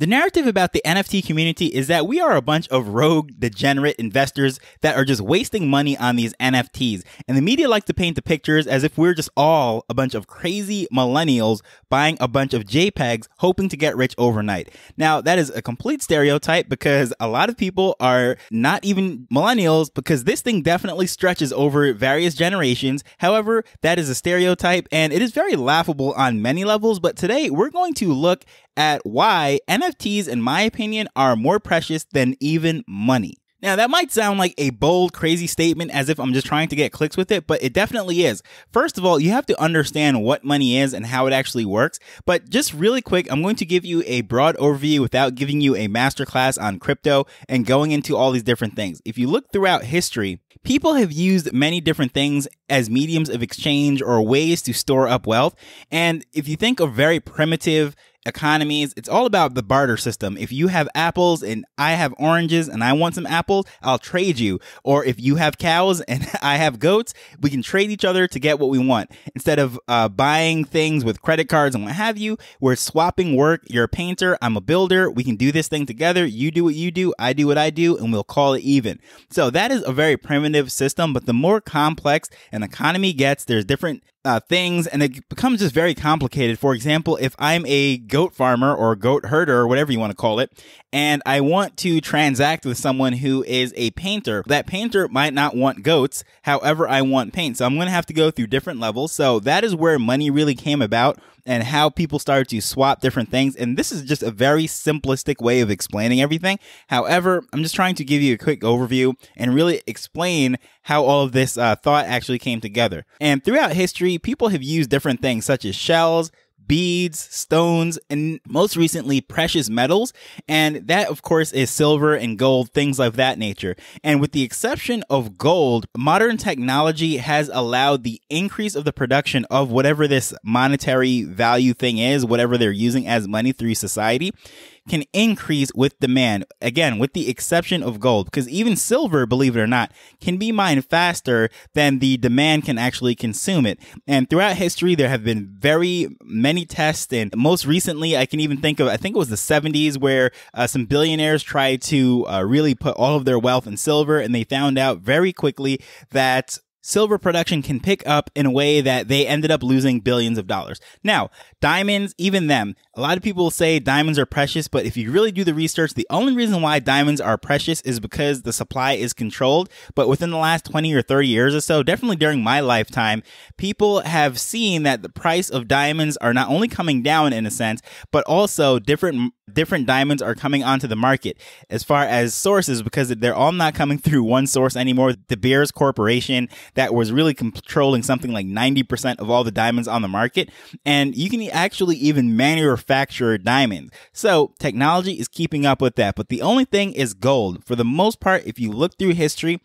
The narrative about the NFT community is that we are a bunch of rogue, degenerate investors that are just wasting money on these NFTs. And the media like to paint the pictures as if we're just all a bunch of crazy millennials buying a bunch of JPEGs hoping to get rich overnight. Now, that is a complete stereotype because a lot of people are not even millennials because this thing definitely stretches over various generations. However, that is a stereotype and it is very laughable on many levels. But today we're going to look at why NFTs, in my opinion, are more precious than even money. Now, that might sound like a bold, crazy statement as if I'm just trying to get clicks with it, but it definitely is. First of all, you have to understand what money is and how it actually works. But just really quick, I'm going to give you a broad overview without giving you a masterclass on crypto and going into all these different things. If you look throughout history, people have used many different things as mediums of exchange or ways to store up wealth. And if you think of very primitive economies. It's all about the barter system. If you have apples and I have oranges and I want some apples, I'll trade you. Or if you have cows and I have goats, we can trade each other to get what we want. Instead of uh, buying things with credit cards and what have you, we're swapping work. You're a painter, I'm a builder. We can do this thing together. You do what you do, I do what I do, and we'll call it even. So that is a very primitive system, but the more complex an economy gets, there's different uh, things and it becomes just very complicated. For example, if I'm a goat farmer or goat herder or whatever you want to call it, and I want to transact with someone who is a painter, that painter might not want goats. However, I want paint. So I'm going to have to go through different levels. So that is where money really came about and how people started to swap different things. And this is just a very simplistic way of explaining everything. However, I'm just trying to give you a quick overview and really explain how all of this uh, thought actually came together. And throughout history, people have used different things such as shells, beads, stones, and most recently precious metals. And that, of course, is silver and gold, things of that nature. And with the exception of gold, modern technology has allowed the increase of the production of whatever this monetary value thing is, whatever they're using as money through society can increase with demand. Again, with the exception of gold, because even silver, believe it or not, can be mined faster than the demand can actually consume it. And throughout history, there have been very many tests. And most recently, I can even think of, I think it was the 70s where uh, some billionaires tried to uh, really put all of their wealth in silver. And they found out very quickly that silver production can pick up in a way that they ended up losing billions of dollars. Now, diamonds, even them, a lot of people say diamonds are precious, but if you really do the research, the only reason why diamonds are precious is because the supply is controlled. But within the last 20 or 30 years or so, definitely during my lifetime, people have seen that the price of diamonds are not only coming down in a sense, but also different different diamonds are coming onto the market as far as sources because they're all not coming through one source anymore. De Beers Corporation that was really controlling something like 90% of all the diamonds on the market. And you can actually even manufacture diamonds. So technology is keeping up with that. But the only thing is gold. For the most part, if you look through history,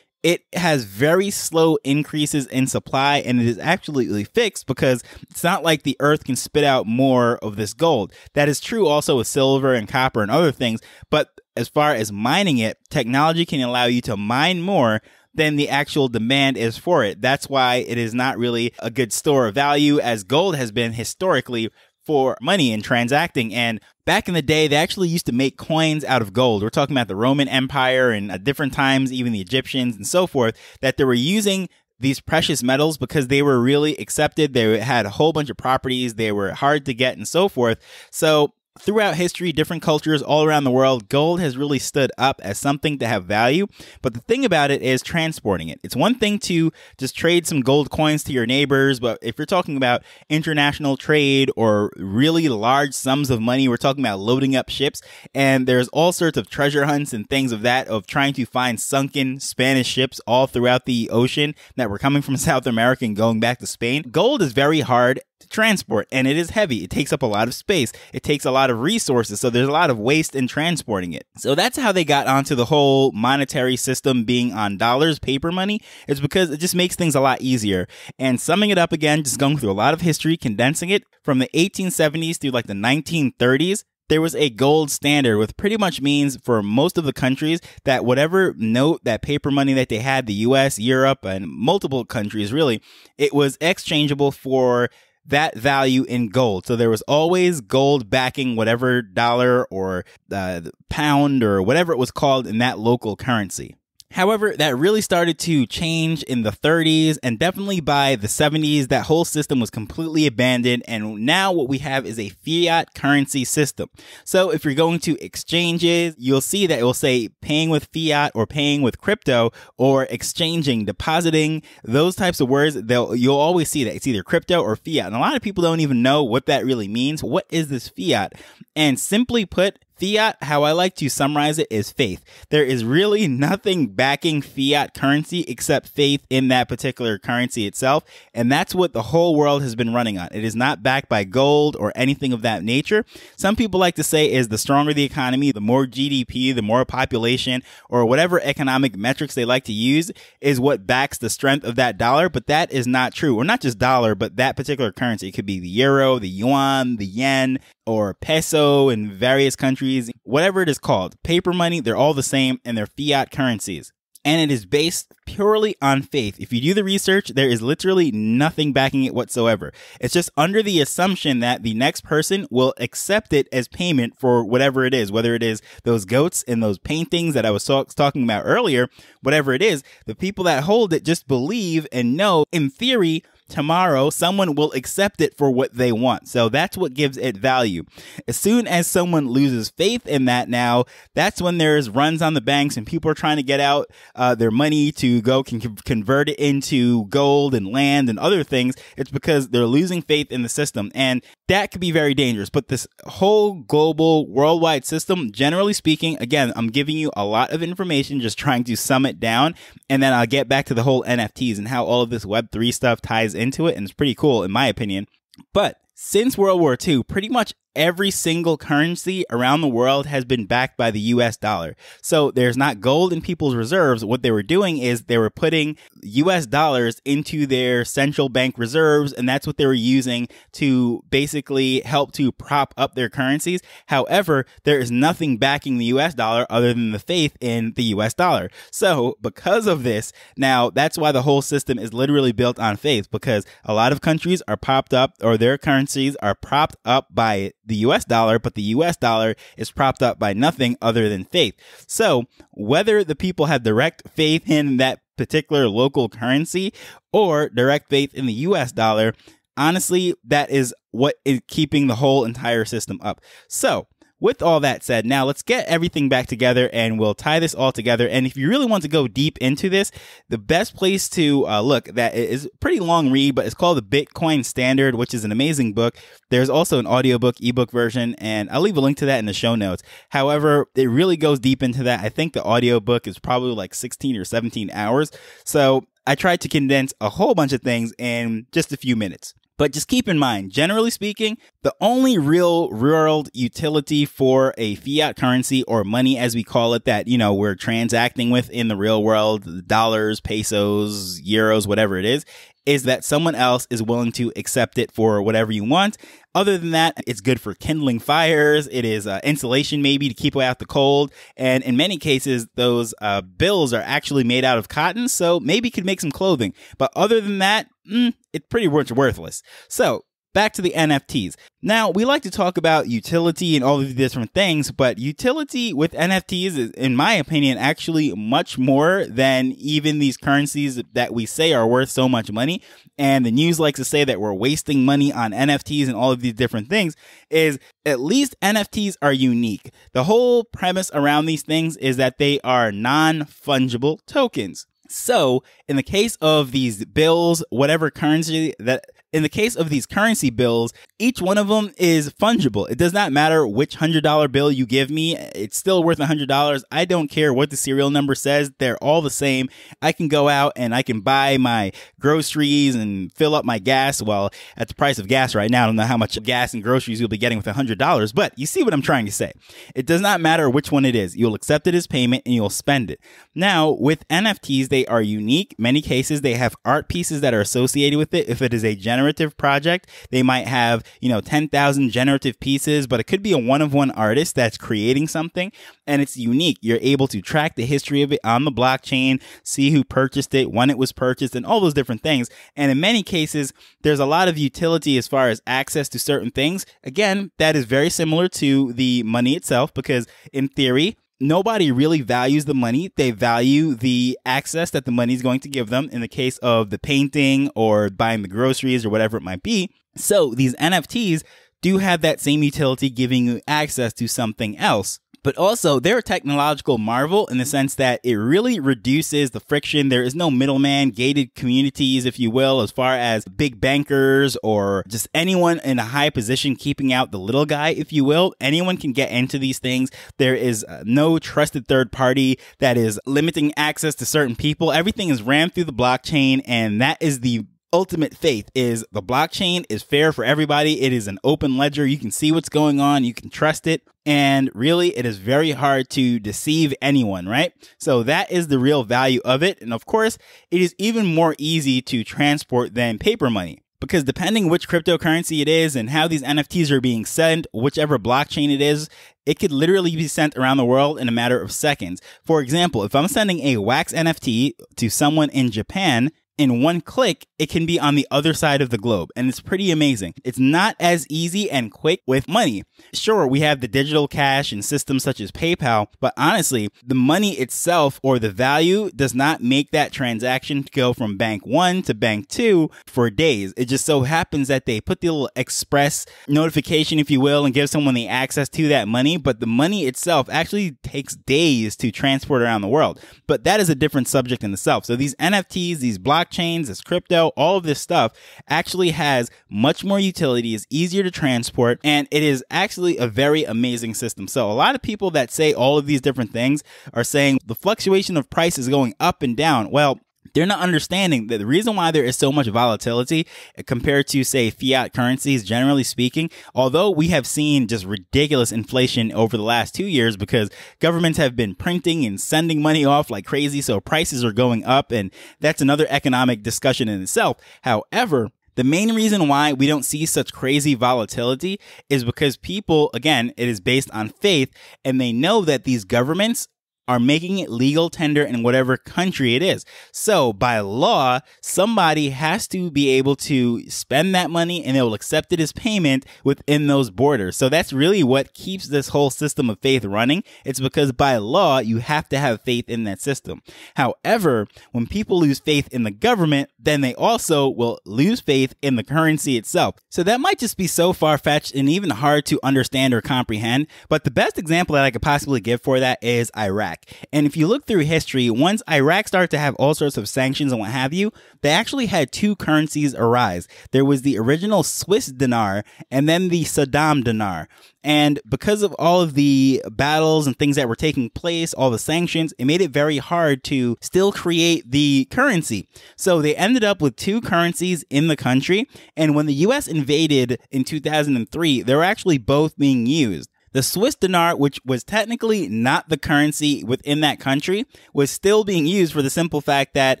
it has very slow increases in supply and it is actually fixed because it's not like the earth can spit out more of this gold. That is true also with silver and copper and other things. But as far as mining it, technology can allow you to mine more than the actual demand is for it. That's why it is not really a good store of value as gold has been historically for money and transacting. And back in the day, they actually used to make coins out of gold. We're talking about the Roman Empire and at different times, even the Egyptians and so forth, that they were using these precious metals because they were really accepted. They had a whole bunch of properties. They were hard to get and so forth. So Throughout history, different cultures all around the world, gold has really stood up as something to have value. But the thing about it is transporting it. It's one thing to just trade some gold coins to your neighbors, but if you're talking about international trade or really large sums of money, we're talking about loading up ships. And there's all sorts of treasure hunts and things of that, of trying to find sunken Spanish ships all throughout the ocean that were coming from South America and going back to Spain. Gold is very hard to transport and it is heavy. It takes up a lot of space. It takes a lot of resources. So there's a lot of waste in transporting it. So that's how they got onto the whole monetary system being on dollars, paper money. It's because it just makes things a lot easier. And summing it up again, just going through a lot of history, condensing it from the 1870s through like the 1930s, there was a gold standard, which pretty much means for most of the countries that whatever note, that paper money that they had, the US, Europe, and multiple countries really, it was exchangeable for that value in gold. So there was always gold backing whatever dollar or uh, pound or whatever it was called in that local currency. However, that really started to change in the 30s and definitely by the 70s, that whole system was completely abandoned. And now what we have is a fiat currency system. So if you're going to exchanges, you'll see that it will say paying with fiat or paying with crypto or exchanging, depositing, those types of words. They'll, you'll always see that it's either crypto or fiat. And a lot of people don't even know what that really means. What is this fiat? And simply put, Fiat, how I like to summarize it, is faith. There is really nothing backing fiat currency except faith in that particular currency itself. And that's what the whole world has been running on. It is not backed by gold or anything of that nature. Some people like to say is the stronger the economy, the more GDP, the more population, or whatever economic metrics they like to use is what backs the strength of that dollar. But that is not true. Or not just dollar, but that particular currency. It could be the euro, the yuan, the yen, or peso in various countries, whatever it is called. Paper money, they're all the same and they're fiat currencies. And it is based purely on faith. If you do the research, there is literally nothing backing it whatsoever. It's just under the assumption that the next person will accept it as payment for whatever it is, whether it is those goats and those paintings that I was talking about earlier, whatever it is, the people that hold it just believe and know in theory tomorrow someone will accept it for what they want. So that's what gives it value. As soon as someone loses faith in that now, that's when there's runs on the banks and people are trying to get out uh, their money to go can convert it into gold and land and other things. It's because they're losing faith in the system. And that could be very dangerous. But this whole global worldwide system, generally speaking, again, I'm giving you a lot of information, just trying to sum it down. And then I'll get back to the whole NFTs and how all of this Web3 stuff ties into it. And it's pretty cool, in my opinion. But since World War II, pretty much every single currency around the world has been backed by the US dollar. So there's not gold in people's reserves. What they were doing is they were putting US dollars into their central bank reserves, and that's what they were using to basically help to prop up their currencies. However, there is nothing backing the US dollar other than the faith in the US dollar. So because of this, now that's why the whole system is literally built on faith because a lot of countries are popped up or their currencies are propped up by the US dollar, but the US dollar is propped up by nothing other than faith. So whether the people have direct faith in that particular local currency or direct faith in the US dollar, honestly, that is what is keeping the whole entire system up. So with all that said, now let's get everything back together and we'll tie this all together. And if you really want to go deep into this, the best place to uh, look that is pretty long read, but it's called the Bitcoin Standard, which is an amazing book. There's also an audiobook, ebook version, and I'll leave a link to that in the show notes. However, it really goes deep into that. I think the audiobook is probably like 16 or 17 hours. So I tried to condense a whole bunch of things in just a few minutes. But just keep in mind, generally speaking, the only real world utility for a fiat currency or money, as we call it, that, you know, we're transacting with in the real world, dollars, pesos, euros, whatever it is, is that someone else is willing to accept it for whatever you want. Other than that, it's good for kindling fires. It is uh, insulation, maybe to keep away out the cold. And in many cases, those uh, bills are actually made out of cotton, so maybe could make some clothing. But other than that, mm, it's pretty much worthless. So back to the NFTs. Now, we like to talk about utility and all of these different things, but utility with NFTs is, in my opinion, actually much more than even these currencies that we say are worth so much money. And the news likes to say that we're wasting money on NFTs and all of these different things is at least NFTs are unique. The whole premise around these things is that they are non-fungible tokens. So, in the case of these bills, whatever currency that in the case of these currency bills, each one of them is fungible. It does not matter which $100 bill you give me, it's still worth $100. I don't care what the serial number says, they're all the same. I can go out and I can buy my groceries and fill up my gas. Well, at the price of gas right now, I don't know how much gas and groceries you'll be getting with $100, but you see what I'm trying to say. It does not matter which one it is. You'll accept it as payment and you'll spend it. Now, with NFTs, they are unique. Many cases, they have art pieces that are associated with it. If it is a general generative project. They might have, you know, 10,000 generative pieces, but it could be a one of one artist that's creating something and it's unique. You're able to track the history of it on the blockchain, see who purchased it, when it was purchased, and all those different things. And in many cases, there's a lot of utility as far as access to certain things. Again, that is very similar to the money itself because in theory, nobody really values the money. They value the access that the money is going to give them in the case of the painting or buying the groceries or whatever it might be. So these NFTs do have that same utility giving you access to something else but also they're a technological marvel in the sense that it really reduces the friction. There is no middleman, gated communities, if you will, as far as big bankers or just anyone in a high position keeping out the little guy, if you will. Anyone can get into these things. There is uh, no trusted third party that is limiting access to certain people. Everything is ran through the blockchain, and that is the ultimate faith is the blockchain is fair for everybody. It is an open ledger. You can see what's going on. You can trust it. And really, it is very hard to deceive anyone, right? So that is the real value of it. And of course, it is even more easy to transport than paper money. Because depending which cryptocurrency it is and how these NFTs are being sent, whichever blockchain it is, it could literally be sent around the world in a matter of seconds. For example, if I'm sending a wax NFT to someone in Japan, in one click, it can be on the other side of the globe. And it's pretty amazing. It's not as easy and quick with money. Sure, we have the digital cash and systems such as PayPal, but honestly, the money itself or the value does not make that transaction go from bank one to bank two for days. It just so happens that they put the little express notification, if you will, and give someone the access to that money, but the money itself actually takes days to transport around the world. But that is a different subject in itself. So these NFTs, these block blockchains, this crypto, all of this stuff actually has much more utility, is easier to transport, and it is actually a very amazing system. So a lot of people that say all of these different things are saying the fluctuation of price is going up and down. Well, they're not understanding that the reason why there is so much volatility compared to, say, fiat currencies, generally speaking, although we have seen just ridiculous inflation over the last two years because governments have been printing and sending money off like crazy. So prices are going up. And that's another economic discussion in itself. However, the main reason why we don't see such crazy volatility is because people, again, it is based on faith and they know that these governments are making it legal tender in whatever country it is. So by law, somebody has to be able to spend that money and they will accept it as payment within those borders. So that's really what keeps this whole system of faith running. It's because by law, you have to have faith in that system. However, when people lose faith in the government, then they also will lose faith in the currency itself. So that might just be so far fetched and even hard to understand or comprehend. But the best example that I could possibly give for that is Iraq. And if you look through history, once Iraq started to have all sorts of sanctions and what have you, they actually had two currencies arise. There was the original Swiss dinar and then the Saddam dinar. And because of all of the battles and things that were taking place, all the sanctions, it made it very hard to still create the currency. So they ended up with two currencies in the country. And when the US invaded in 2003, they were actually both being used. The Swiss dinar, which was technically not the currency within that country, was still being used for the simple fact that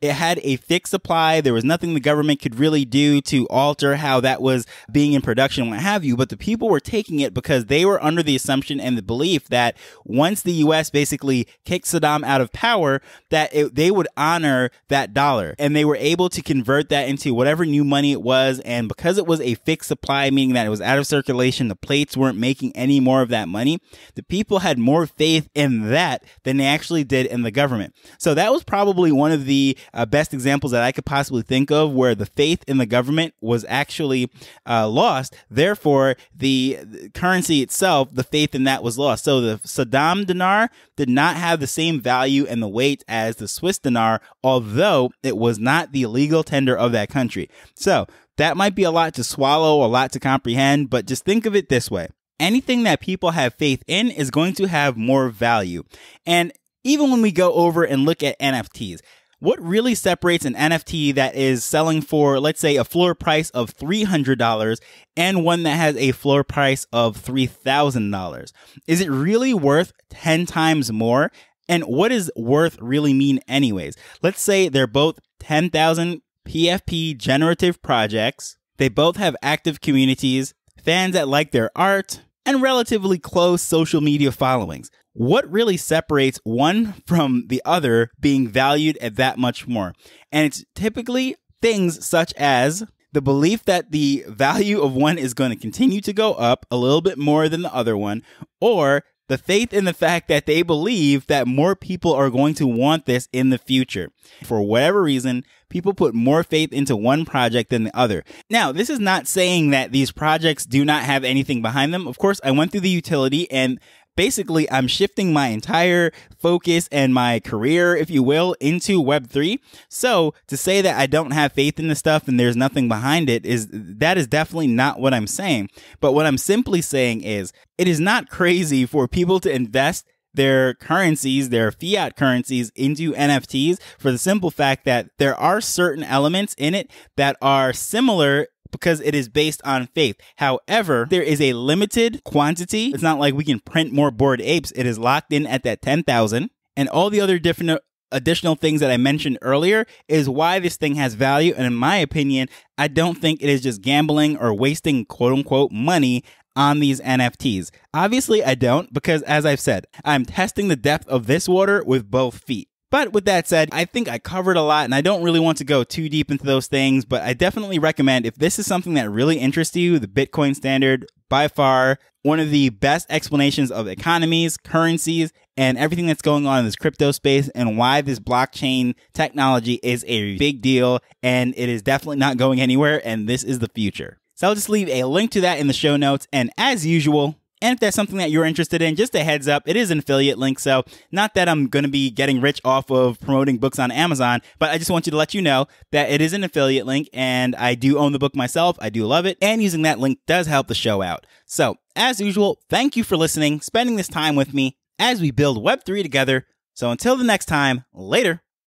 it had a fixed supply. There was nothing the government could really do to alter how that was being in production, what have you. But the people were taking it because they were under the assumption and the belief that once the U.S. basically kicked Saddam out of power, that it, they would honor that dollar. And they were able to convert that into whatever new money it was. And because it was a fixed supply, meaning that it was out of circulation, the plates weren't making any more of that money, the people had more faith in that than they actually did in the government. So that was probably one of the uh, best examples that I could possibly think of where the faith in the government was actually uh, lost. Therefore, the, the currency itself, the faith in that was lost. So the Saddam dinar did not have the same value and the weight as the Swiss dinar, although it was not the legal tender of that country. So that might be a lot to swallow, a lot to comprehend, but just think of it this way anything that people have faith in is going to have more value. And even when we go over and look at NFTs, what really separates an NFT that is selling for, let's say, a floor price of $300 and one that has a floor price of $3,000? Is it really worth 10 times more? And what does worth really mean, anyways? Let's say they're both 10,000 PFP generative projects They both have active communities, fans that like their art, and relatively close social media followings. What really separates one from the other being valued at that much more? And it's typically things such as the belief that the value of one is going to continue to go up a little bit more than the other one, or the faith in the fact that they believe that more people are going to want this in the future. For whatever reason, people put more faith into one project than the other. Now, this is not saying that these projects do not have anything behind them. Of course, I went through the utility and basically I'm shifting my entire focus and my career, if you will, into Web3. So to say that I don't have faith in the stuff and there's nothing behind it is that is definitely not what I'm saying. But what I'm simply saying is it is not crazy for people to invest their currencies, their fiat currencies into NFTs for the simple fact that there are certain elements in it that are similar because it is based on faith. However, there is a limited quantity. It's not like we can print more bored apes. It is locked in at that 10,000 and all the other different uh, additional things that I mentioned earlier is why this thing has value. And in my opinion, I don't think it is just gambling or wasting quote unquote money on these NFTs. Obviously, I don't because as I've said, I'm testing the depth of this water with both feet. But with that said, I think I covered a lot and I don't really want to go too deep into those things, but I definitely recommend if this is something that really interests you, the Bitcoin standard, by far, one of the best explanations of economies, currencies, and everything that's going on in this crypto space and why this blockchain technology is a big deal and it is definitely not going anywhere and this is the future. So I'll just leave a link to that in the show notes. And as usual, and if that's something that you're interested in, just a heads up, it is an affiliate link. So, not that I'm going to be getting rich off of promoting books on Amazon, but I just want you to let you know that it is an affiliate link and I do own the book myself. I do love it. And using that link does help the show out. So, as usual, thank you for listening, spending this time with me as we build Web3 together. So, until the next time, later.